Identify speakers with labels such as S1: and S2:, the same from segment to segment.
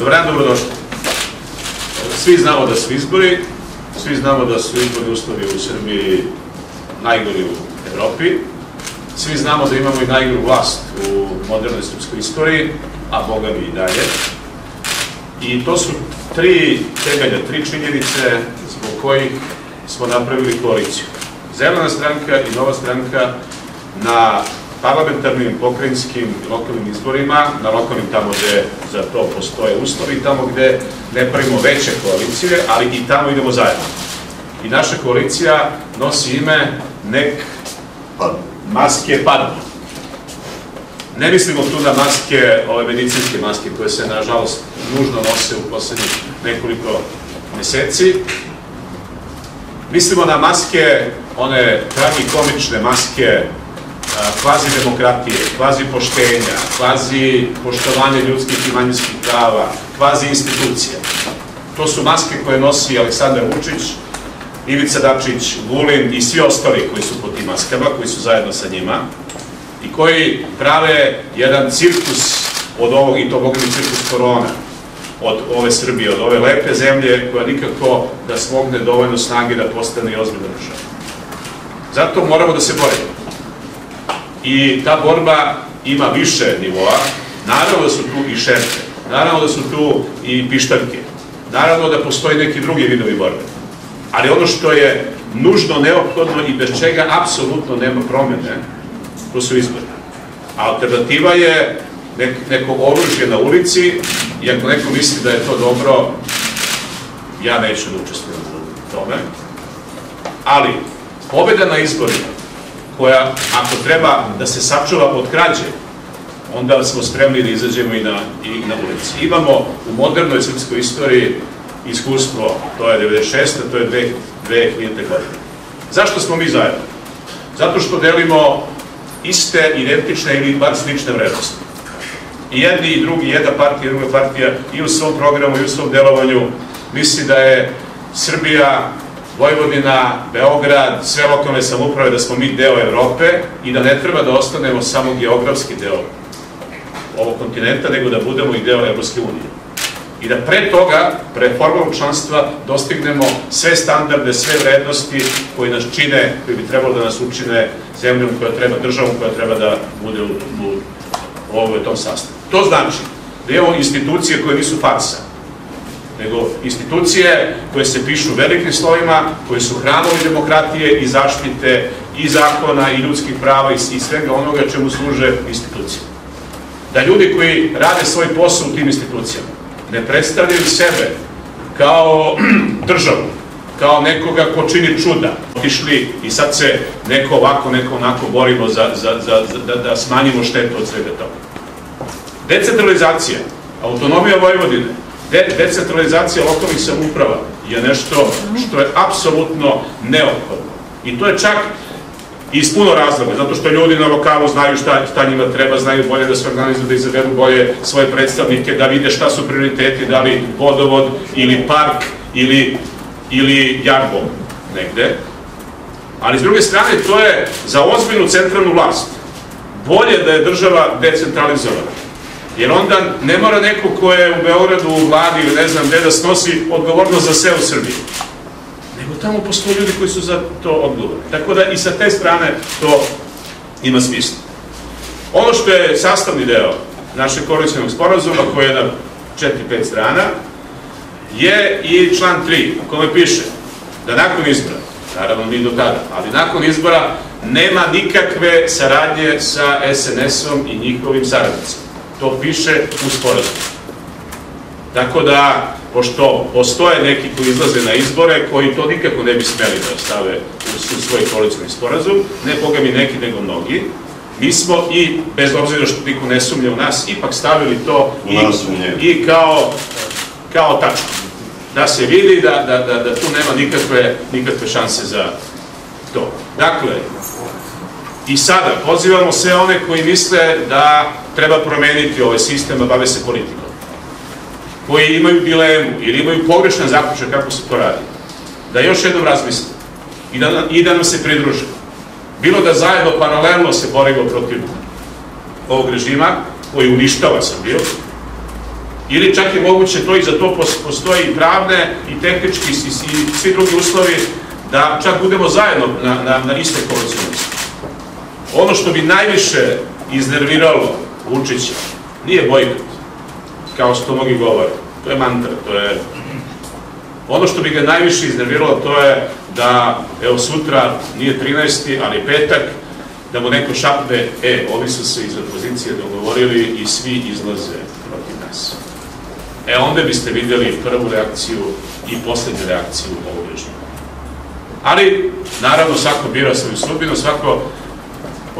S1: Dobar dan, dobrodošli. Svi znamo da su izbori, svi znamo da su izbori uslovi u Srbiji najgori u Evropi, svi znamo da imamo i najgoru vlast u modernoj srpskoj istoriji, a Boga mi i dalje. I to su tri temelja, tri činjenice zbog kojih smo napravili koaliciju. Zelena stranka i Nova stranka na parlamentarnim, pokrajinskim i lokalnim izborima, na lokalnim tamo gde za to postoje uslovi, tamo gde ne pravimo veće koalicije, ali i tamo idemo zajedno. I naša koalicija nosi ime nek maske padnu. Ne mislimo tu na maske, ove medicinske maske koje se nažalost nužno nose u poslednjih nekoliko meseci. Mislimo na maske, one tragikomične maske kvazi demokratije, kvazi poštenja, kvazi poštovanje ljudskih i manjinskih prava, kvazi institucija. To su maske koje nosi Aleksandar Vučić, Ivica Dačić, Vulin i svi ostali koji su pod tim maskama, koji su zajedno sa njima i koji prave jedan cirkus od ovog, i to mogu cirkus korona, od ove Srbije, od ove lepe zemlje koja nikako da smogne dovoljno snage da postane i ozbiljna država. Zato moramo da se borimo i ta borba ima više nivoa. Naravno da su tu i šerpe, naravno da su tu i pištarke, naravno da postoji neki drugi vidovi borbe. Ali ono što je nužno, neophodno i bez čega apsolutno nema promene, to su izbori. Alternativa je neko oružje na ulici i ako neko misli da je to dobro, ja neću da učestvujem u tome. Ali, pobeda na izborima koja, ako treba da se sačuva od krađe, onda smo spremni da izađemo i na, i na ulici. Imamo u modernoj srpskoj istoriji iskustvo, to je 96. to je 2000. godine. Zašto smo mi zajedno? Zato što delimo iste, identične ili bar slične vrednosti. I jedni i drugi, jedna partija i druga partija i u svom programu i u svom delovanju misli da je Srbija Vojvodina, Beograd, sve lokalne samuprave, da smo mi deo Evrope i da ne treba da ostanemo samo geografski deo ovog kontinenta, nego da budemo i deo Evropske unije. I da pre toga, pre formalnog članstva, dostignemo sve standarde, sve vrednosti koji nas čine, koji bi trebalo da nas učine zemljom koja treba, državom koja treba da bude u, u, u ovoj tom sastavu. To znači da imamo institucije koje nisu farsa, nego institucije koje se pišu velikim slovima, koje su hramovi demokratije i zaštite i zakona i ljudskih prava i svega onoga čemu služe institucije. Da ljudi koji rade svoj posao u tim institucijama ne predstavljaju sebe kao državu, kao nekoga ko čini čuda. Otišli i sad se neko ovako, neko onako borimo za, za, za, za, da, da smanjimo štetu od svega toga. Decentralizacija, autonomija Vojvodine, de decentralizacija lokalnih samuprava je nešto što je apsolutno neophodno. I to je čak iz puno razloga, zato što ljudi na lokalu znaju šta, šta njima treba, znaju bolje da se organizuju, da izaberu bolje svoje predstavnike, da vide šta su prioriteti, da li vodovod ili park ili, ili jarbo negde. Ali s druge strane, to je za ozbiljnu centralnu vlast bolje da je država decentralizovana Jer onda ne mora neko ko je u Beogradu, u vladi ili ne znam gde da snosi odgovornost za sve u Srbiji. Nego tamo postoje ljudi koji su za to odgovorni. Tako da i sa te strane to ima smisla. Ono što je sastavni deo našeg koalicijnog sporazuma, koji je na 4-5 strana, je i član 3, u kome piše da nakon izbora, naravno ni do tada, ali nakon izbora nema nikakve saradnje sa SNS-om i njihovim saradnicima. To piše u sporazumu. Tako da, pošto postoje neki koji izlaze na izbore, koji to nikako ne bi smeli da stave u svoj koalicijni sporazum, ne boga mi neki, nego mnogi, mi smo i, bez obzira što niko ne sumnja u nas, ipak stavili to i, i kao, kao tačku. Da se vidi da, da, da, da tu nema nikakve, nikakve šanse za to. Dakle, I sada pozivamo sve one koji misle da treba promeniti ovaj sistem, a bave se politikom, koji imaju dilemu ili imaju pogrešan zaključak kako se to radi, da još jednom razmisle i da, i da nam se pridruže. Bilo da zajedno paralelno se borimo protiv ovog režima koji uništava Srbiju, Ili čak je moguće to i za to postoji i pravne i tehnički i, i svi drugi uslovi da čak budemo zajedno na, na, na iste koalicijnosti. Ono što bi najviše iznerviralo Vučića nije bojkot, kao što mnogi govore. To je mantra, to je... Ono što bi ga najviše iznerviralo to je da, evo sutra, nije 13. ali petak, da mu neko šapne, e, ovi su se iz opozicije dogovorili i svi izlaze protiv nas. E, onda biste videli prvu reakciju i poslednju reakciju ovog režima. Ali, naravno, svako bira svoju sudbinu, svako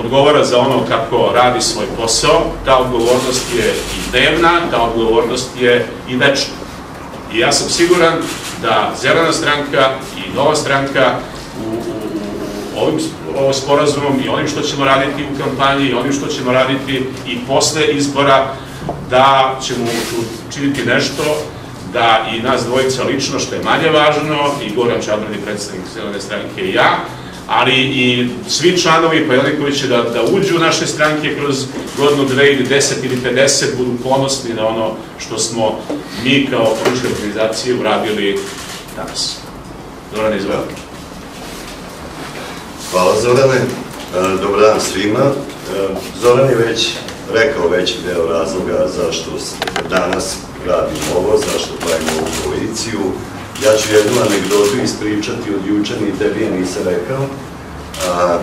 S1: odgovara za ono kako radi svoj posao, ta odgovornost je i dnevna, ta odgovornost je i večna. I ja sam siguran da Zelena stranka i Nova stranka u, u, u ovim ovo sporazumom i onim što ćemo raditi u kampanji i onim što ćemo raditi i posle izbora, da ćemo učiniti nešto da i nas dvojica lično, što je manje važno, i Goran Čabrani, predstavnik Zelene stranke i ja, ali i svi članovi, pa koji će da, da uđu u naše stranke kroz godinu, dve ili deset ili 50, budu ponosni na ono što smo mi kao politička organizacija uradili danas. Zoran, izvolite.
S2: Hvala Zorane, e, dobar dan svima. E, Zoran je već rekao veći deo razloga zašto danas radimo ovo, zašto pravimo ovu koaliciju. Ja ću jednu anegdotu ispričati od juče, ni tebi je nisam rekao. A,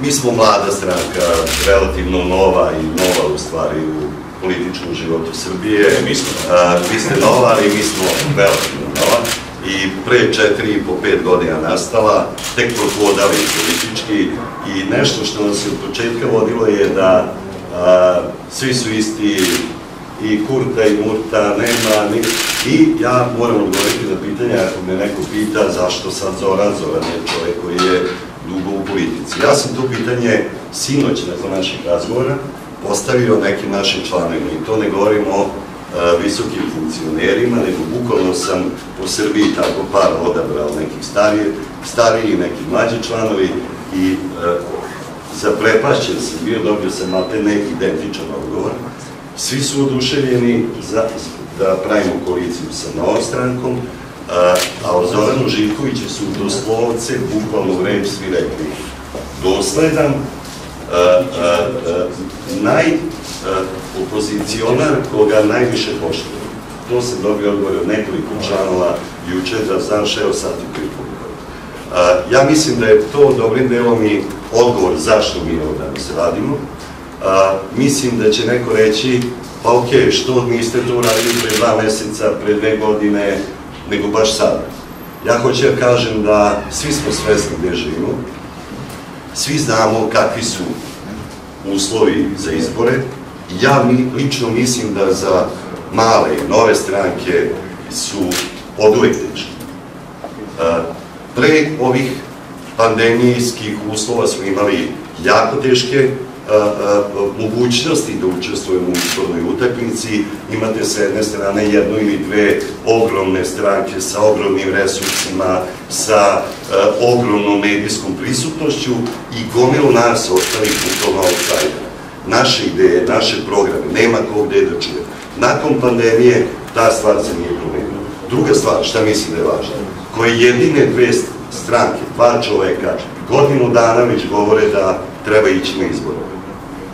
S2: mi smo mlada stranka, relativno nova i nova u stvari u političkom životu Srbije.
S1: Mi smo.
S2: A, vi ste nova, ali mi smo relativno nova. I pre četiri i po pet godina nastala, tek prohodali politički i nešto što nas je od početka vodilo je da a, svi su isti, i Kurta i Murta, nema ni... I ja moram odgovoriti na pitanje, ako me neko pita zašto sad Zoran, Zoran je čovjek koji je dugo u politici. Ja sam to pitanje sinoć nakon naših razgovora postavio nekim našim članovima i to ne govorim o visokim funkcionerima, nego bukvalno sam po Srbiji tako par odabrao nekih starije, stariji i neki mlađi članovi i e, zaprepašćen sam bio, dobio sam malte ne identičan odgovor. Svi su oduševljeni da pravimo koaliciju sa novom strankom, a, o Zoranu Živkoviću su doslovce, bukvalno u reč svi rekli, dosledan, a, naj opozicionar koga najviše poštuje. To sam dobio odgovor od nekoliko članova juče da znam šeo sati pripogu. Ja mislim da je to dobrim delom i odgovor zašto mi ovo danas radimo. A, mislim da će neko reći, pa ok, što niste to uradili pre dva meseca, pre dve godine, nego baš sada. Ja hoću da kažem da svi smo svesni gde živimo, svi znamo kakvi su uslovi za izbore, ja lično mislim da za male, nove stranke su od uvek. Pre ovih pandemijskih uslova smo imali jako teške mogućnosti da učestvujemo u izbornoj utakmici. Imate sa jedne strane jednu ili dve ogromne stranke sa ogromnim resursima, sa ogromnom medijskom prisutnošću i gomilu nas ostalih u tom outsider naše ideje, naše programe, nema ko gde da čuje. Nakon pandemije ta stvar se nije promenila. Druga stvar, šta mislim da je važno, koje jedine dve stranke, dva čoveka, godinu dana već govore da treba ići na izbore.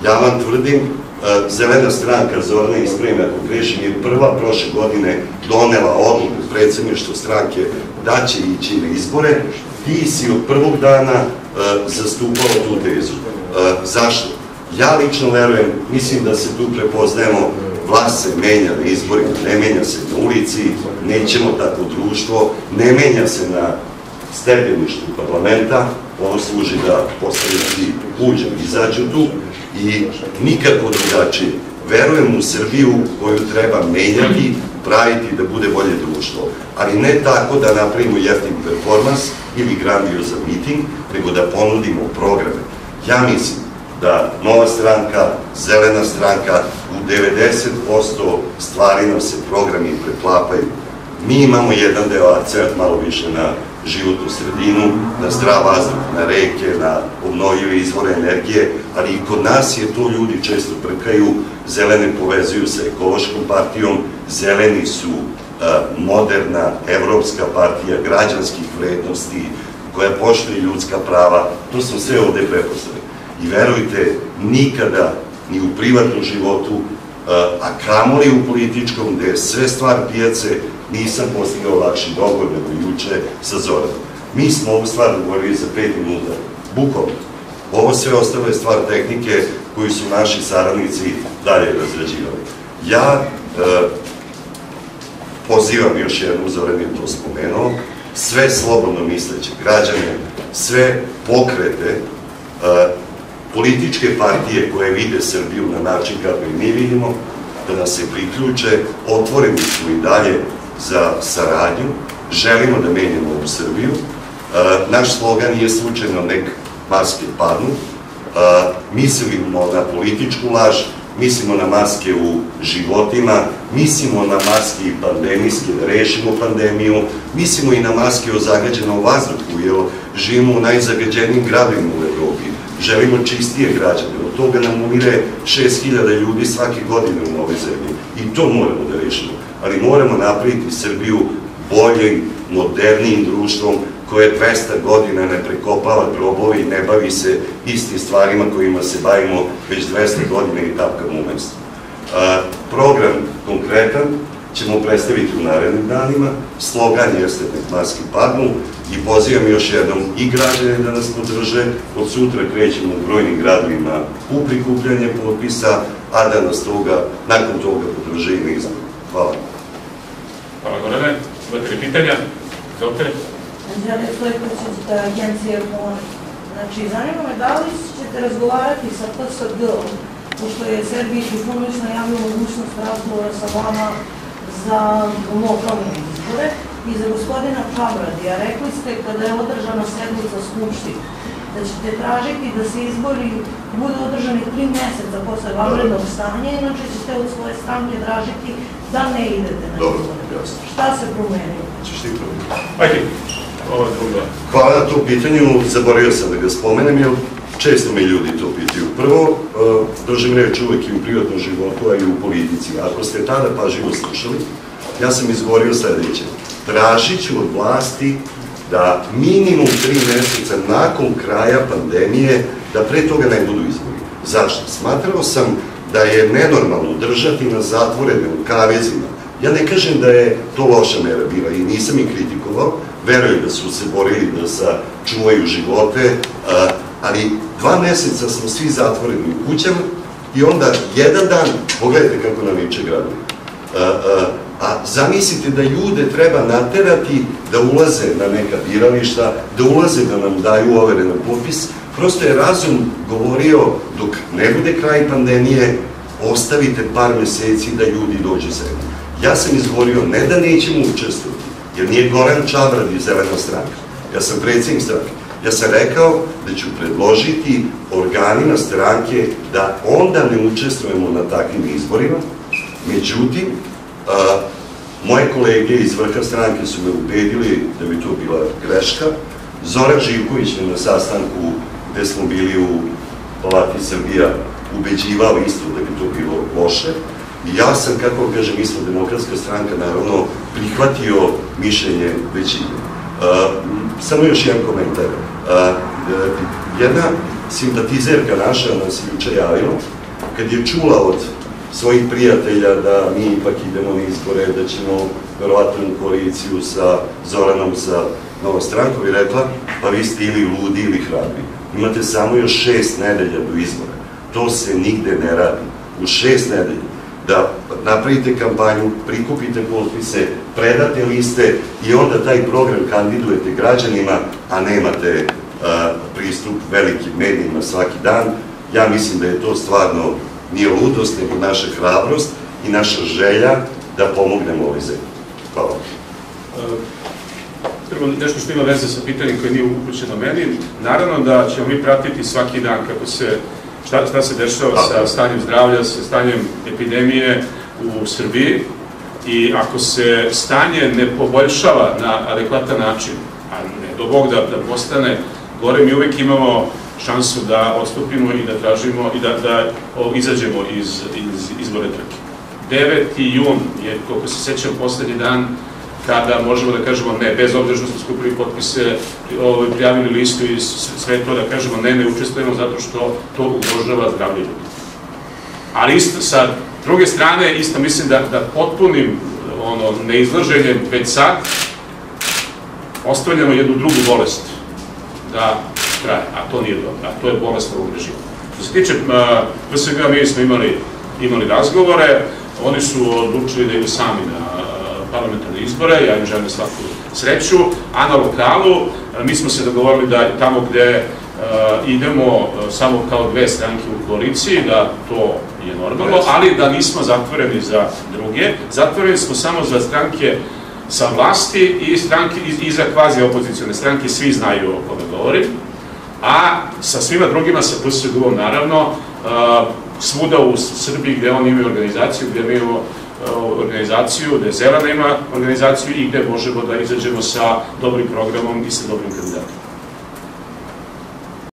S2: Ja vam tvrdim, e, Zelena stranka Zorana Ispreme, ako grešim, je prva prošle godine donela odluku predsedništvo stranke da će ići na izbore. Ti si od prvog dana e, zastupao tu tezu. E, zašto? Ja lično verujem, mislim da se tu prepoznajemo, vlast se menja na izborima, ne menja se na ulici, nećemo tako društvo, ne menja se na stepeništu parlamenta, ono služi da poslanici uđu i izađu tu i nikako drugačije. Verujem u Srbiju koju treba menjati, praviti da bude bolje društvo, ali ne tako da napravimo jeftin performans ili grandiozan miting, nego da ponudimo programe. Ja mislim da nova stranka, zelena stranka, u 90% stvari nam se programi preklapaju. Mi imamo jedan deo akcent malo više na životnu sredinu, na zdrav vazduh, na reke, na obnovljive izvore energije, ali i kod nas je to ljudi često prkaju, zelene povezuju sa ekološkom partijom, zeleni su moderna evropska partija građanskih vrednosti, koja poštuje ljudska prava, to smo sve ovde prepoznali. I verujte, nikada ni u privatnom životu, a kamoli u političkom, gde je sve stvar pijace, nisam postigao lakši dogovor nego juče sa Zoranom. Mi smo ovu stvar dogovorili za pet minuta, bukovno. Ovo sve ostalo je stvar tehnike koju su naši saradnici dalje razrađivali. Ja e, pozivam još jednu, Zoran je to spomenuo, sve slobodno misleće građane, sve pokrete, e, političke partije koje vide Srbiju na način kako i mi vidimo, da nas se priključe, otvoreni smo i dalje za saradnju, želimo da menjamo ovu Srbiju. E, naš slogan nije slučajno nek maske padnu, e, mislimo na političku laž, mislimo na maske u životima, mislimo na maske i pandemijske, da rešimo pandemiju, mislimo i na maske o zagađenom vazduhu, jer živimo u najzagađenijim gradovima u Evropi, želimo čistije građane, od toga nam umire 6000 ljudi svake godine u ovoj zemlji. I to moramo da rešimo, ali moramo napraviti Srbiju boljim, modernijim društvom, koje 200 godina ne prekopava grobovi i ne bavi se istim stvarima kojima se bavimo već 200 godina i tapkamo u mestu. Program konkretan ćemo predstaviti u narednim danima, slogan jeste nek padnu i pozivam još jednom i građane da nas podrže, od sutra krećemo u brojnim gradovima u prikupljanje potpisa, a da nas toga, nakon toga podrže i na izbor. Hvala.
S1: Hvala Gorane. Imate li pitanja? Izvolite.
S3: Anđele Stojković od agencije RON. Znači, zanima me da li ćete razgovarati sa PSG-om, pošto je Srbiji Trifunović najavio mogućnost razgovora sa vama za lokalne izbore i za gospodina Čabradija. Rekli ste kada je održana sedmica Skupštine da ćete tražiti da se izbori budu održani tri meseca posle vanrednog stanja, inače ćete od svoje stranke tražiti da ne idete na izbore. Šta se promenilo?
S2: Češ ti promeniti?
S1: Ajde.
S2: Hvala na to pitanju, zaboravio sam da ga spomenem, jer često me ljudi to pitaju. Prvo, e, držim reč uvek i u privatnom životu, a i u politici. Ako ste tada pažljivo slušali, ja sam izgovorio sledeće. Tražit ću od vlasti da minimum tri meseca nakon kraja pandemije, da pre toga ne budu izbori. Zašto? Smatrao sam da je nenormalno držati na zatvorene u kavezima. Ja ne kažem da je to loša mera bila i nisam ih kritikovao, veruju da su se borili da sačuvaju živote, ali dva meseca smo svi zatvoreni u kućama i onda jedan dan, pogledajte kako nam iče gradovi, a zamislite da ljude treba naterati da ulaze na neka birališta, da ulaze da nam daju overe na popis, prosto je razum govorio dok ne bude kraj pandemije, ostavite par meseci da ljudi dođu zemlje. Ja sam izgovorio ne da nećemo učestvovati, jer nije Goran Čabrad iz Zelena stranka. Ja sam predsjednik stranke. Ja sam rekao da ću predložiti organima stranke da onda ne učestvujemo na takvim izborima. Međutim, moje kolege iz vrha stranke su me ubedili da bi to bila greška. Zoran Živković me na sastanku gde smo bili u Palati Srbija ubeđivao isto da bi to bilo loše. Ja sam, kako kažem, mi smo demokratska stranka, naravno, prihvatio mišljenje većine. Samo još jedan komentar. Jedna simpatizerka naša nas juče javila, kad je čula od svojih prijatelja da mi ipak idemo na izbore, da ćemo verovatno u koaliciju sa Zoranom, sa novom strankom i rekla, pa vi ste ili ludi ili hrabri. Imate samo još šest nedelja do izbora. To se nigde ne radi. U šest nedelja da napravite kampanju, prikupite potpise, predate liste i onda taj program kandidujete građanima, a nemate pristup velikim medijima svaki dan. Ja mislim da je to stvarno nije ludost, nego naša hrabrost i naša želja da pomognemo ovoj zemlji. Hvala.
S1: Prvo, nešto što ima veze sa pitanjem koje nije upućeno meni. Naravno da ćemo mi pratiti svaki dan kako se šta, šta se dešava sa stanjem zdravlja, sa stanjem epidemije u Srbiji i ako se stanje ne poboljšava na adekvatan način, a ne do Bog da, da postane gore, mi uvek imamo šansu da odstupimo i da tražimo i da, da izađemo iz, iz izbore trke. 9. jun je, koliko se sećam, poslednji dan kada možemo da kažemo ne, bez obzira što smo skupili potpise, ovaj, prijavili listu i sve to da kažemo ne, ne učestvujemo zato što to ugrožava zdravlje ljudi. Ali isto, sa druge strane, isto mislim da, da potpunim ono, neizlaženjem već sad ostavljamo jednu drugu bolest da traje, a to nije dobro, a to je bolest ovog režima. Što se tiče PSG, mi smo imali, imali razgovore, oni su odlučili da idu sami na parlamentarne izbore, ja im želim svaku sreću, a na lokalu mi smo se dogovorili da tamo gde idemo samo kao dve stranke u koaliciji, da to je normalno, ali da nismo zatvoreni za druge, zatvoreni smo samo za stranke sa vlasti i, stranke, i, i za kvazi opozicijone stranke, svi znaju o kome govorim, a sa svima drugima, sa PSG-om naravno, svuda u Srbiji gde oni imaju organizaciju, gde mi imamo organizaciju, gde Zelena ima organizaciju i gde možemo da izađemo sa dobrim programom i sa dobrim kandidatom.